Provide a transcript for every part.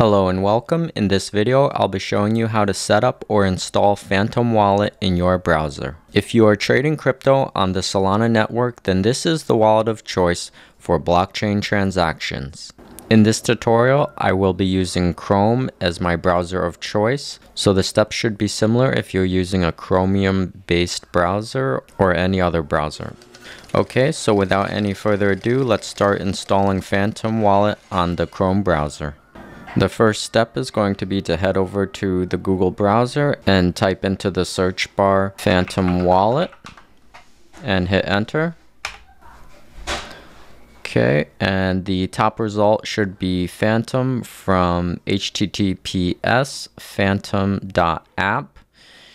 Hello and welcome. In this video, I'll be showing you how to set up or install Phantom Wallet in your browser. If you are trading crypto on the Solana network, then this is the wallet of choice for blockchain transactions. In this tutorial, I will be using Chrome as my browser of choice, so the steps should be similar if you're using a Chromium-based browser or any other browser. Okay, so without any further ado, let's start installing Phantom Wallet on the Chrome browser. The first step is going to be to head over to the Google browser and type into the search bar Phantom Wallet and hit enter. Okay, and the top result should be Phantom from https phantom.app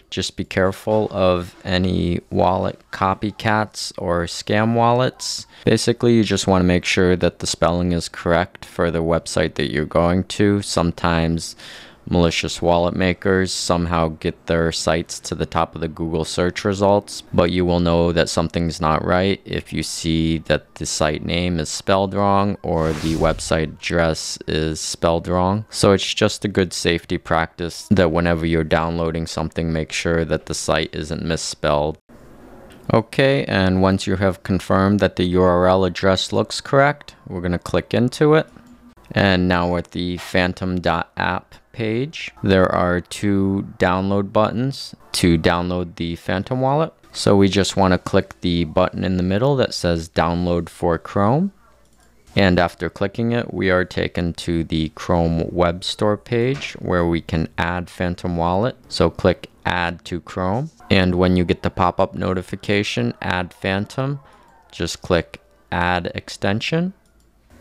just be careful of any wallet copycats or scam wallets. Basically, you just want to make sure that the spelling is correct for the website that you're going to. Sometimes malicious wallet makers somehow get their sites to the top of the Google search results, but you will know that something's not right if you see that the site name is spelled wrong or the website address is spelled wrong. So it's just a good safety practice that whenever you're downloading something, make sure that the site isn't misspelled. Okay, and once you have confirmed that the URL address looks correct, we're going to click into it. And now with the phantom.app page, there are two download buttons to download the Phantom wallet. So we just want to click the button in the middle that says download for Chrome. And after clicking it, we are taken to the Chrome Web Store page where we can add Phantom Wallet. So click add to Chrome. And when you get the pop-up notification, add Phantom, just click add extension.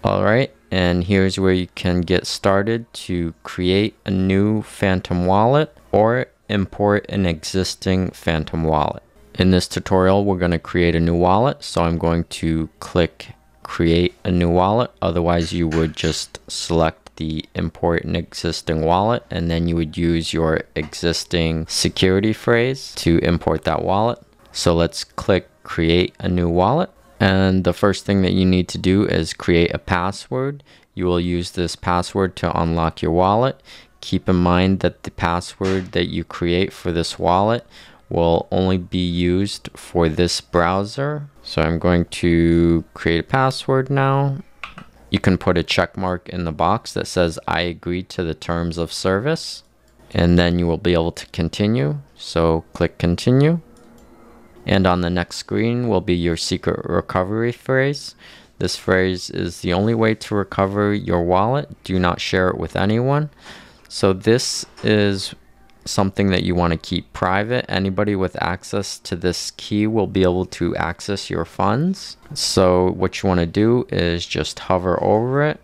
All right, and here's where you can get started to create a new Phantom wallet or import an existing Phantom wallet. In this tutorial, we're going to create a new wallet. So I'm going to click create a new wallet. Otherwise, you would just select the import an existing wallet and then you would use your existing security phrase to import that wallet. So let's click create a new wallet. And the first thing that you need to do is create a password. You will use this password to unlock your wallet. Keep in mind that the password that you create for this wallet will only be used for this browser. So I'm going to create a password now. You can put a check mark in the box that says I agree to the terms of service and then you will be able to continue. So click continue. And on the next screen will be your secret recovery phrase. This phrase is the only way to recover your wallet. Do not share it with anyone. So this is something that you want to keep private. Anybody with access to this key will be able to access your funds. So what you want to do is just hover over it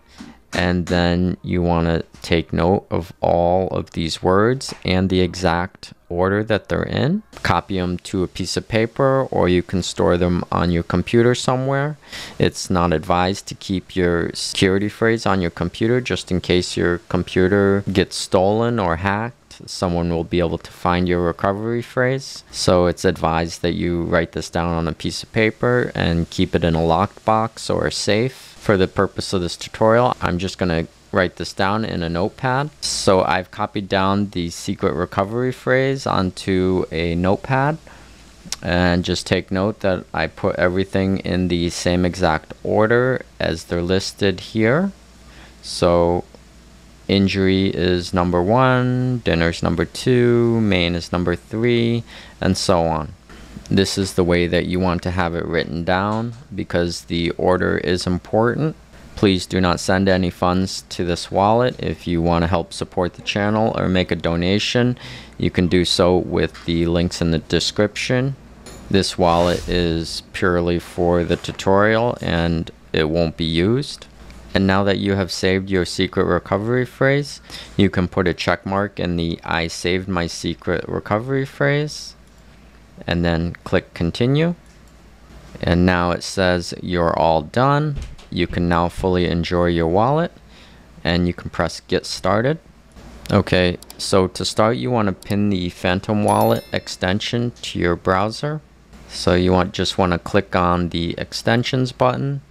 and then you want to take note of all of these words and the exact order that they're in. Copy them to a piece of paper or you can store them on your computer somewhere. It's not advised to keep your security phrase on your computer just in case your computer gets stolen or hacked someone will be able to find your recovery phrase. So it's advised that you write this down on a piece of paper and keep it in a locked box or a safe for the purpose of this tutorial, I'm just going to write this down in a notepad. So I've copied down the secret recovery phrase onto a notepad and just take note that I put everything in the same exact order as they're listed here. So injury is number one, dinner's number two, main is number three, and so on. This is the way that you want to have it written down because the order is important. Please do not send any funds to this wallet. If you want to help support the channel or make a donation, you can do so with the links in the description. This wallet is purely for the tutorial and it won't be used. And now that you have saved your secret recovery phrase, you can put a check mark in the I saved my secret recovery phrase and then click continue and now it says you're all done you can now fully enjoy your wallet and you can press get started okay so to start you want to pin the phantom wallet extension to your browser so you want just want to click on the extensions button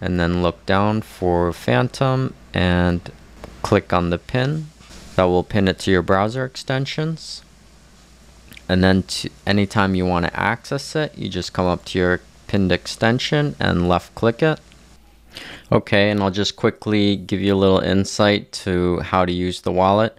and then look down for phantom and click on the pin. That will pin it to your browser extensions. And then to, anytime you want to access it, you just come up to your pinned extension and left click it. Okay, and I'll just quickly give you a little insight to how to use the wallet.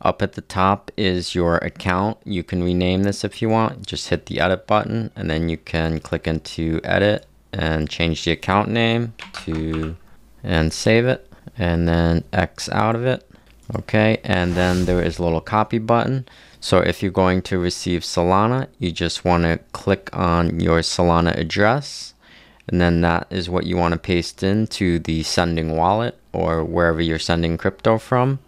Up at the top is your account. You can rename this if you want. Just hit the edit button and then you can click into edit and change the account name to and save it and then X out of it. Okay, and then there is a little copy button. So if you're going to receive Solana, you just want to click on your Solana address and then that is what you want to paste into the sending wallet or wherever you're sending crypto from.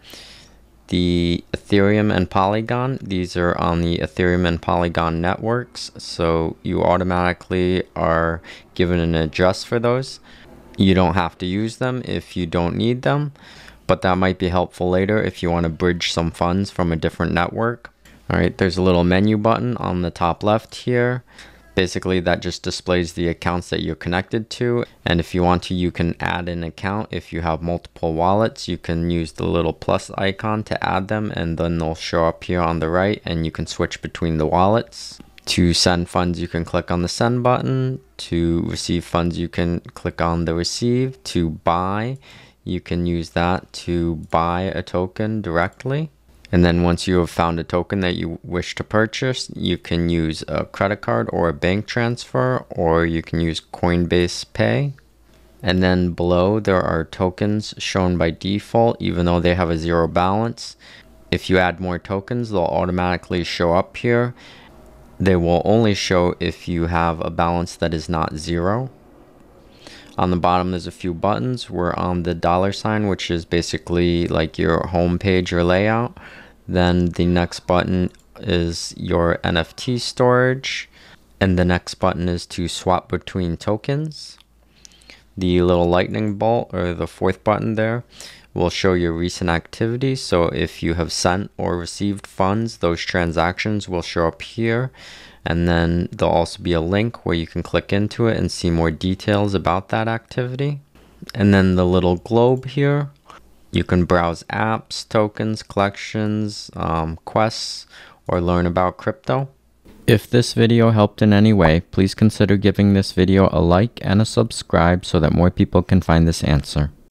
The Ethereum and Polygon, these are on the Ethereum and Polygon networks, so you automatically are given an address for those. You don't have to use them if you don't need them, but that might be helpful later if you want to bridge some funds from a different network. All right, there's a little menu button on the top left here. Basically, that just displays the accounts that you're connected to. And if you want to, you can add an account. If you have multiple wallets, you can use the little plus icon to add them, and then they'll show up here on the right, and you can switch between the wallets. To send funds, you can click on the send button. To receive funds, you can click on the receive. To buy, you can use that to buy a token directly. And then once you have found a token that you wish to purchase, you can use a credit card or a bank transfer, or you can use Coinbase Pay. And then below there are tokens shown by default, even though they have a zero balance. If you add more tokens, they'll automatically show up here. They will only show if you have a balance that is not zero. On the bottom, there's a few buttons. We're on the dollar sign, which is basically like your home page or layout. Then the next button is your NFT storage. And the next button is to swap between tokens. The little lightning bolt or the fourth button there will show your recent activity. So if you have sent or received funds, those transactions will show up here and then there'll also be a link where you can click into it and see more details about that activity. And then the little globe here, you can browse apps, tokens, collections, um, quests, or learn about crypto. If this video helped in any way, please consider giving this video a like and a subscribe so that more people can find this answer.